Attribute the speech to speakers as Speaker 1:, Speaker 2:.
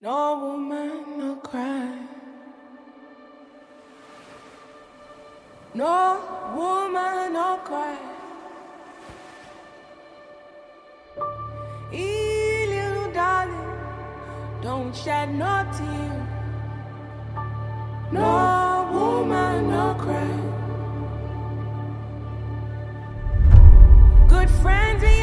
Speaker 1: No woman, no cry. No woman, no cry. Hey, little darling, don't shed no tear. No woman, no cry. Good friends.